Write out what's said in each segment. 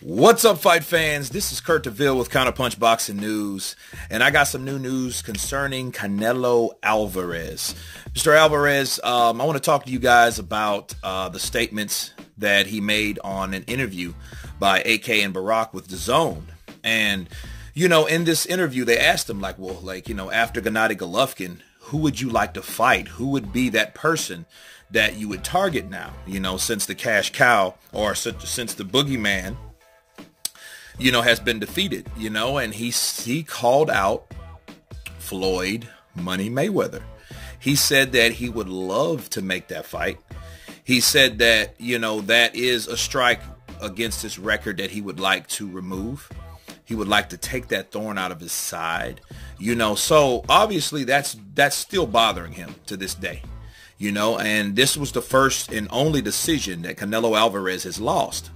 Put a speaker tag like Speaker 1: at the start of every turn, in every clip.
Speaker 1: What's up, fight fans? This is Kurt DeVille with Counterpunch Boxing News, and I got some new news concerning Canelo Alvarez. Mr. Alvarez, um, I want to talk to you guys about uh, the statements that he made on an interview by AK and Barak with DAZN. And, you know, in this interview, they asked him, like, well, like, you know, after Gennady Golovkin, who would you like to fight? Who would be that person that you would target now, you know, since the cash cow or since the boogeyman you know, has been defeated, you know, and he, he called out Floyd Money Mayweather. He said that he would love to make that fight. He said that, you know, that is a strike against his record that he would like to remove. He would like to take that thorn out of his side, you know. So obviously that's that's still bothering him to this day, you know. And this was the first and only decision that Canelo Alvarez has lost.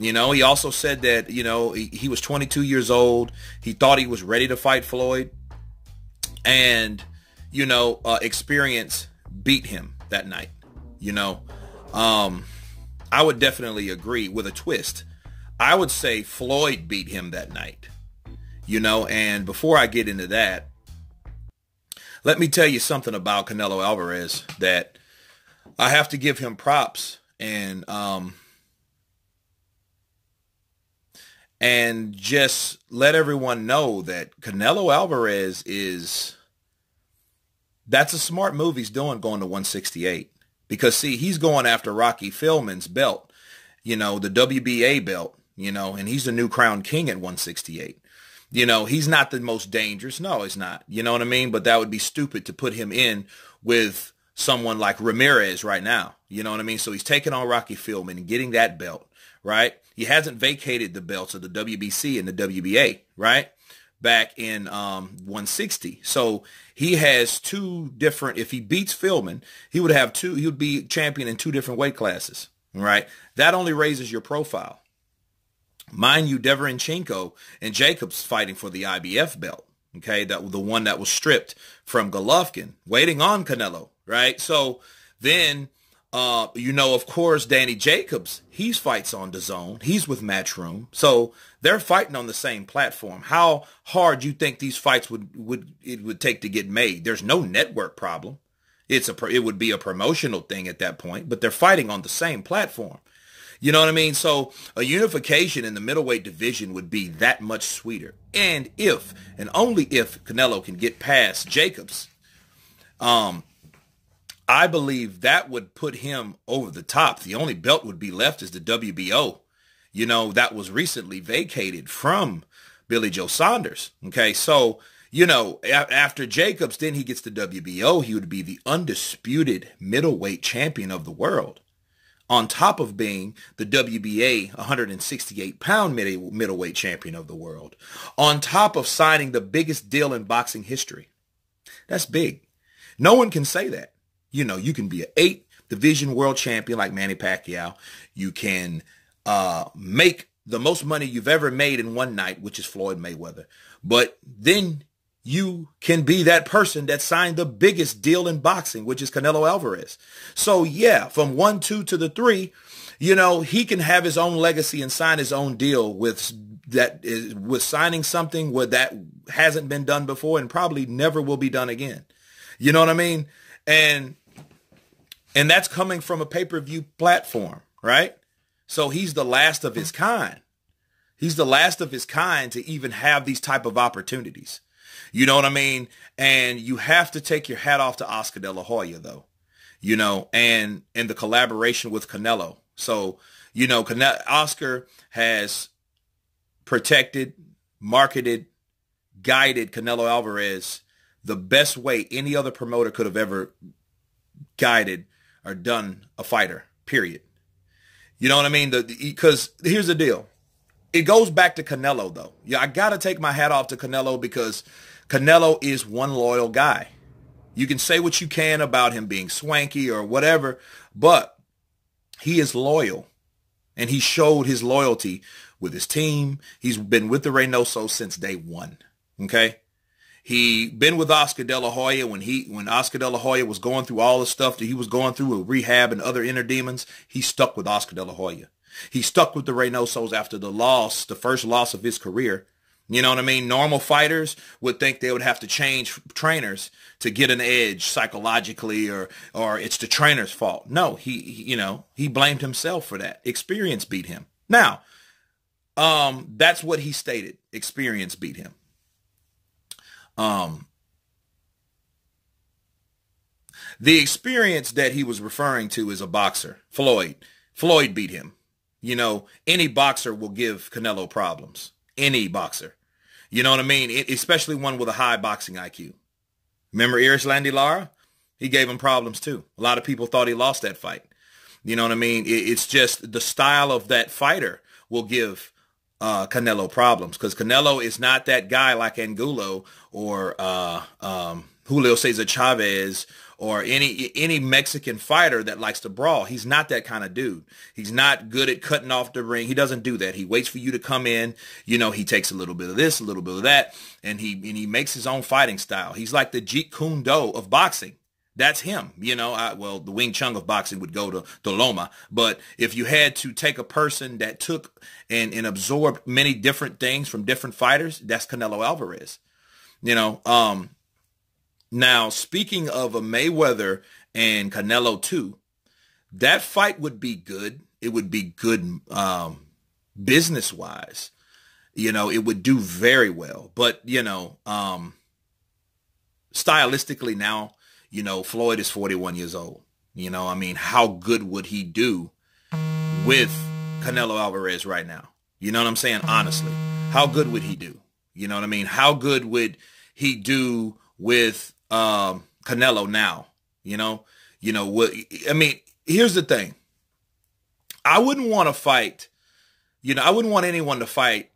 Speaker 1: You know, he also said that, you know, he, he was 22 years old. He thought he was ready to fight Floyd. And, you know, uh, experience beat him that night. You know, um, I would definitely agree with a twist. I would say Floyd beat him that night. You know, and before I get into that, let me tell you something about Canelo Alvarez that I have to give him props and um, and just let everyone know that Canelo Alvarez is that's a smart move he's doing going to 168 because see he's going after Rocky Fielding's belt, you know, the WBA belt, you know, and he's the new crown king at 168. You know, he's not the most dangerous. No, he's not. You know what I mean? But that would be stupid to put him in with someone like Ramirez right now. You know what I mean? So he's taking on Rocky Fielding and getting that belt right? He hasn't vacated the belts of the WBC and the WBA, right? Back in um, 160. So he has two different, if he beats Fielding, he would have two, he would be champion in two different weight classes, right? That only raises your profile. Mind you, Derevyanchenko and Jacobs fighting for the IBF belt, okay? That the one that was stripped from Golovkin, waiting on Canelo, right? So then uh, you know, of course, Danny Jacobs, he fights on DAZN. He's with Matchroom. So they're fighting on the same platform. How hard you think these fights would, would it would take to get made? There's no network problem. It's a it would be a promotional thing at that point, but they're fighting on the same platform. You know what I mean? So a unification in the middleweight division would be that much sweeter. And if and only if Canelo can get past Jacobs, um, I believe that would put him over the top. The only belt would be left is the WBO, you know, that was recently vacated from Billy Joe Saunders. Okay, so, you know, after Jacobs, then he gets the WBO. He would be the undisputed middleweight champion of the world. On top of being the WBA 168 pound middleweight champion of the world. On top of signing the biggest deal in boxing history. That's big. No one can say that. You know, you can be an eight division world champion like Manny Pacquiao. You can uh, make the most money you've ever made in one night, which is Floyd Mayweather. But then you can be that person that signed the biggest deal in boxing, which is Canelo Alvarez. So yeah, from one, two to the three, you know, he can have his own legacy and sign his own deal with that is with signing something where that hasn't been done before and probably never will be done again. You know what I mean? And and that's coming from a pay-per-view platform, right? So he's the last of his kind. He's the last of his kind to even have these type of opportunities. You know what I mean? And you have to take your hat off to Oscar De La Hoya though. You know, and and the collaboration with Canelo. So, you know, Oscar has protected, marketed, guided Canelo Alvarez the best way any other promoter could have ever guided or done a fighter, period. You know what I mean? The because here's the deal. It goes back to Canelo, though. Yeah, I got to take my hat off to Canelo because Canelo is one loyal guy. You can say what you can about him being swanky or whatever, but he is loyal. And he showed his loyalty with his team. He's been with the Reynoso since day one. Okay? He been with Oscar De La Hoya when he when Oscar De La Hoya was going through all the stuff that he was going through with rehab and other inner demons. He stuck with Oscar De La Hoya. He stuck with the Reynosos after the loss, the first loss of his career. You know what I mean? Normal fighters would think they would have to change trainers to get an edge psychologically or or it's the trainer's fault. No, he, he you know, he blamed himself for that. Experience beat him. Now, um that's what he stated. Experience beat him. Um the experience that he was referring to is a boxer, Floyd. Floyd beat him. You know, any boxer will give Canelo problems. Any boxer. You know what I mean? It, especially one with a high boxing IQ. Remember Erislandy Lara? He gave him problems too. A lot of people thought he lost that fight. You know what I mean? It, it's just the style of that fighter will give uh, Canelo problems because Canelo is not that guy like Angulo or uh, um, Julio Cesar Chavez or any any Mexican fighter that likes to brawl. He's not that kind of dude. He's not good at cutting off the ring. He doesn't do that. He waits for you to come in. You know, he takes a little bit of this, a little bit of that, and he and he makes his own fighting style. He's like the Jeet Kune Do of boxing. That's him, you know. I, well, the Wing Chun of boxing would go to, to Loma, but if you had to take a person that took and, and absorbed many different things from different fighters, that's Canelo Alvarez. You know, um, now, speaking of a Mayweather and Canelo too, that fight would be good. It would be good um, business wise. You know, it would do very well. But, you know, um, stylistically now, you know, Floyd is 41 years old. You know, I mean, how good would he do with Canelo Alvarez right now? You know what I'm saying? Honestly, how good would he do? You know what I mean? How good would he do with um, Canelo now. You know, you know what? I mean, here's the thing. I wouldn't want to fight. You know, I wouldn't want anyone to fight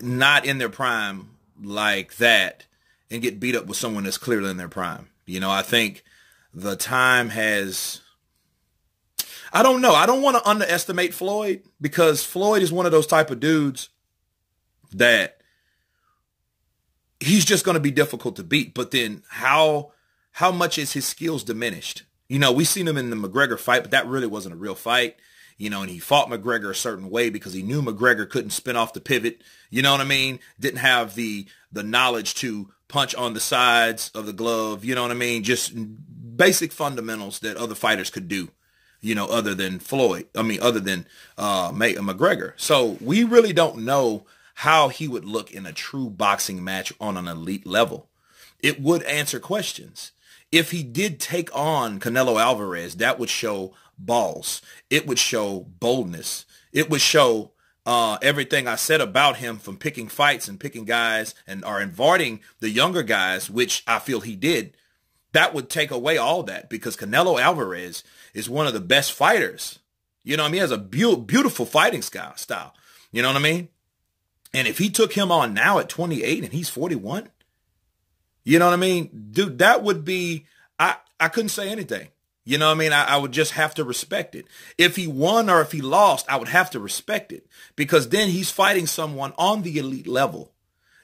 Speaker 1: not in their prime like that and get beat up with someone that's clearly in their prime. You know, I think the time has I don't know. I don't want to underestimate Floyd because Floyd is one of those type of dudes that he's just going to be difficult to beat. But then how how much is his skills diminished? You know, we seen him in the McGregor fight, but that really wasn't a real fight. You know, and he fought McGregor a certain way because he knew McGregor couldn't spin off the pivot. You know what I mean? Didn't have the the knowledge to punch on the sides of the glove. You know what I mean? Just basic fundamentals that other fighters could do. You know, other than Floyd. I mean, other than uh, McGregor. So we really don't know how he would look in a true boxing match on an elite level. It would answer questions. If he did take on Canelo Alvarez, that would show balls. It would show boldness. It would show uh, everything I said about him from picking fights and picking guys and are inviting the younger guys, which I feel he did. That would take away all that because Canelo Alvarez is one of the best fighters. You know what I mean? He has a be- beautiful fighting style. You know what I mean? And if he took him on now at 28 and he's 41, you know what I mean? Dude, that would be, I, I couldn't say anything. You know what I mean? I, I, would just have to respect it. If he won or if he lost, I would have to respect it because then he's fighting someone on the elite level.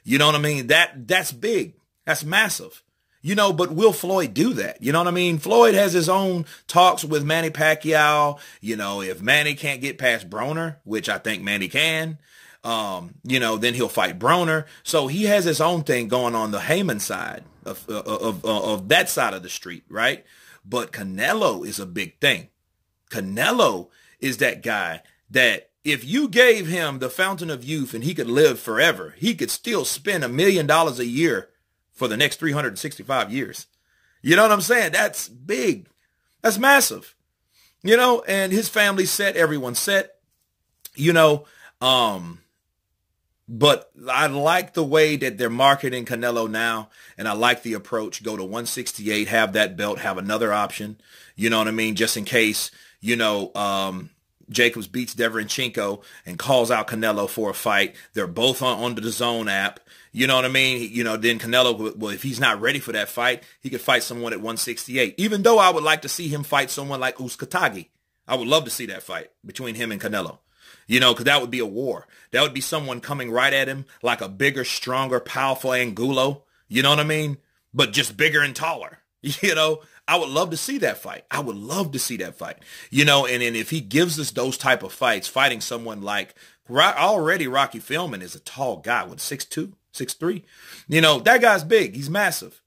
Speaker 1: You know what I mean? That, that's big. That's massive. You know, but will Floyd do that? You know what I mean? Floyd has his own talks with Manny Pacquiao. You know, if Manny can't get past Broner, which I think Manny can, um, you know, then he'll fight Broner. So he has his own thing going on the Haymon side of, of, of, of that side of the street, right? But Canelo is a big thing. Canelo is that guy that if you gave him the fountain of youth and he could live forever, he could still spend a million dollars a year for the next 365 years. You know what I'm saying? That's big. That's massive. You know, and his family set, everyone's set. You know, um, but I like the way that they're marketing Canelo now, and I like the approach. Go to 168, have that belt, have another option. You know what I mean? Just in case, you know, um, Jacobs beats Derevyanchenko and calls out Canelo for a fight. They're both on, on DAZN app. You know what I mean? You know, then Canelo, well, if he's not ready for that fight, he could fight someone at 168. Even though I would like to see him fight someone like Uzcategui. I would love to see that fight between him and Canelo. You know, because that would be a war. That would be someone coming right at him like a bigger, stronger, powerful Angulo. You know what I mean? But just bigger and taller. You know, I would love to see that fight. I would love to see that fight. You know, and, and if he gives us those type of fights, fighting someone like already Rocky Fielding is a tall guy with six two, six three. You know, that guy's big. He's massive.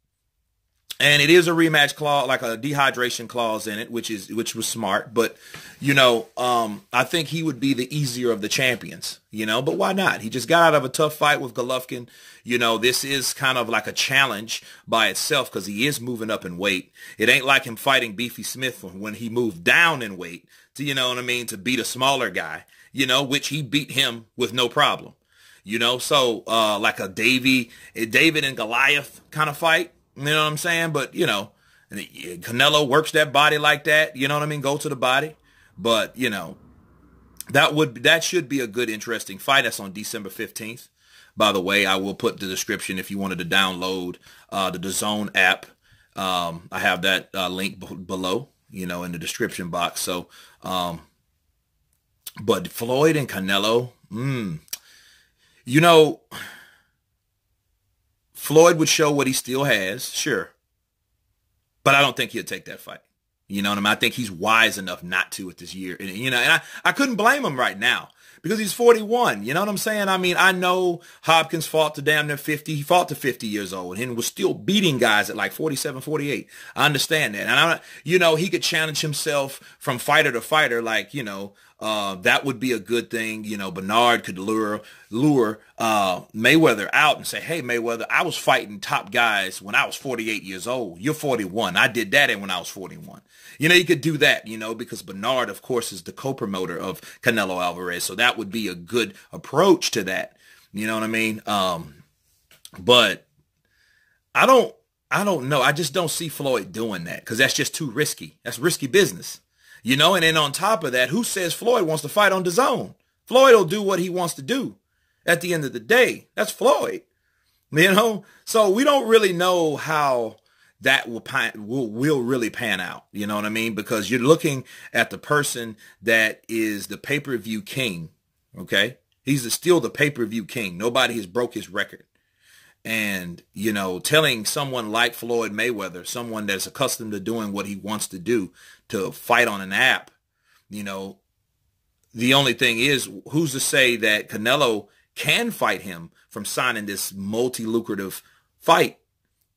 Speaker 1: And it is a rematch clause, like a dehydration clause in it, which is which was smart. But you know, um, I think he would be the easier of the champions. You know, but why not? He just got out of a tough fight with Golovkin. You know, this is kind of like a challenge by itself because he is moving up in weight. It ain't like him fighting Beefy Smith when he moved down in weight. To you know what I mean? To beat a smaller guy. You know, which he beat him with no problem. You know, so uh, like a Davy, David and Goliath kind of fight you know what I'm saying? But, you know, Canelo works that body like that. You know what I mean? Go to the body. But, you know, that would that should be a good, interesting fight. That's on December 15th. By the way, I will put the description if you wanted to download uh, the DAZN app. Um, I have that uh, link b- below, you know, in the description box. So, um, but Floyd and Canelo, mm, you know, Floyd would show what he still has, sure. But I don't think he'll take that fight. You know what I mean? I think he's wise enough not to at this year. And, you know, and I, I couldn't blame him right now because he's 41. You know what I'm saying? I mean, I know Hopkins fought to damn near 50. He fought to 50 years old and was still beating guys at like 47, 48. I understand that. And I, you know, he could challenge himself from fighter to fighter like, you know, uh, that would be a good thing. You know, Bernard could lure lure uh, Mayweather out and say, "Hey, Mayweather, I was fighting top guys when I was 48 years old. You're 41. I did that when I was 41." You know, you could do that. You know, because Bernard, of course, is the co-promoter of Canelo Alvarez, so that would be a good approach to that. You know what I mean? Um, but I don't. I don't know. I just don't see Floyd doing that because that's just too risky. That's risky business. You know, and then on top of that, who says Floyd wants to fight on his own? Floyd will do what he wants to do at the end of the day. That's Floyd. You know, so we don't really know how that will, pan, will will really pan out. You know what I mean? Because you're looking at the person that is the pay-per-view king. Okay, he's still the pay-per-view king. Nobody has broke his record. And, you know, telling someone like Floyd Mayweather, someone that's accustomed to doing what he wants to do, to fight on an app, you know, the only thing is, who's to say that Canelo can fight him from signing this multi-lucrative fight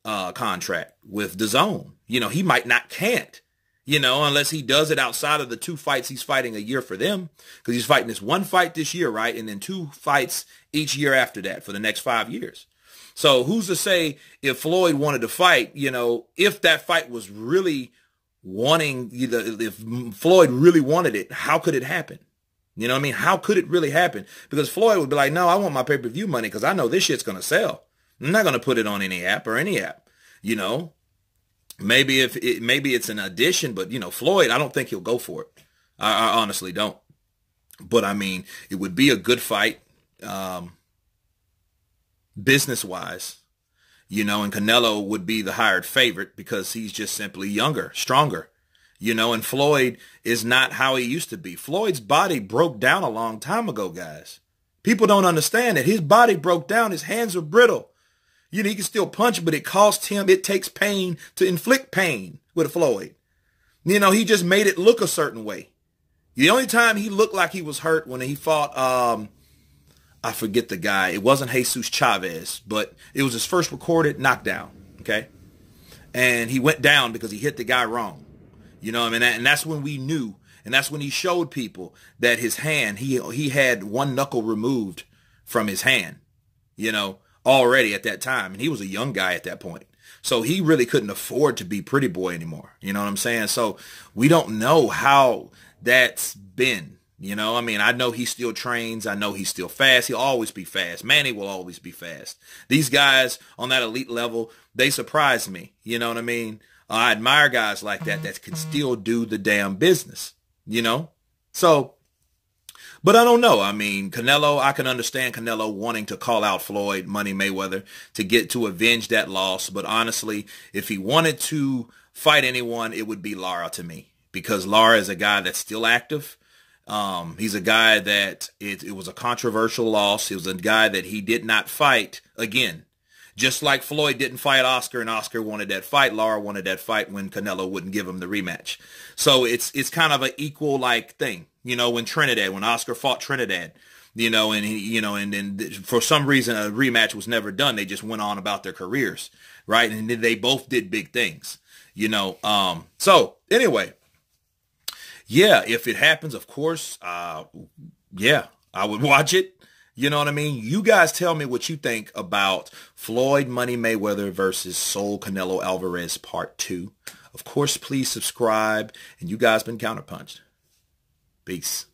Speaker 1: uh, contract with DAZN? You know, he might not can't, you know, unless he does it outside of the two fights he's fighting a year for them, because he's fighting this one fight this year, right, and then two fights each year after that for the next five years. So who's to say if Floyd wanted to fight, you know, if that fight was really wanting, if Floyd really wanted it, how could it happen? You know what I mean? How could it really happen? Because Floyd would be like, no, I want my pay-per-view money because I know this shit's going to sell. I'm not going to put it on any app or any app, you know? Maybe if it, maybe it's an addition, but you know, Floyd, I don't think he'll go for it. I, I honestly don't. But I mean, it would be a good fight. Um, business wise, you know, and Canelo would be the hired favorite because he's just simply younger, stronger, you know, and Floyd is not how he used to be. Floyd's body broke down a long time ago, guys. People don't understand that his body broke down. His hands are brittle. You know, he can still punch, but it costs him, it takes pain to inflict pain with Floyd. You know, he just made it look a certain way. The only time he looked like he was hurt when he fought um, I forget the guy. It wasn't Jesus Chavez, but it was his first recorded knockdown. Okay, and he went down because he hit the guy wrong. You know, I mean, and that's when we knew, and that's when he showed people that his hand, he he had one knuckle removed from his hand. You know, already at that time, and he was a young guy at that point. So he really couldn't afford to be pretty boy anymore. You know what I'm saying? So we don't know how that's been. You know, I mean, I know he still trains. I know he's still fast. He'll always be fast. Manny will always be fast. These guys on that elite level, they surprise me. You know what I mean? Uh, I admire guys like that that can still do the damn business, you know? So, but I don't know. I mean, Canelo, I can understand Canelo wanting to call out Floyd, Money Mayweather to get to avenge that loss. But honestly, if he wanted to fight anyone, it would be Lara to me because Lara is a guy that's still active. Um, he's a guy that it, it was a controversial loss. He was a guy that he did not fight again. Just like Floyd didn't fight Oscar and Oscar wanted that fight, Lara wanted that fight when Canelo wouldn't give him the rematch. So it's it's kind of an equal like thing. You know, when Trinidad, when Oscar fought Trinidad, you know, and he, you know, and then for some reason a rematch was never done. They just went on about their careers, right? And they both did big things, you know. Um, so anyway, yeah, if it happens, of course, uh, yeah, I would watch it. You know what I mean? You guys tell me what you think about Floyd Money Mayweather versus Saul Canelo Alvarez Part 2. Of course, please subscribe. And you guys been counterpunched. Peace.